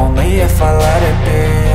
Only if I let it be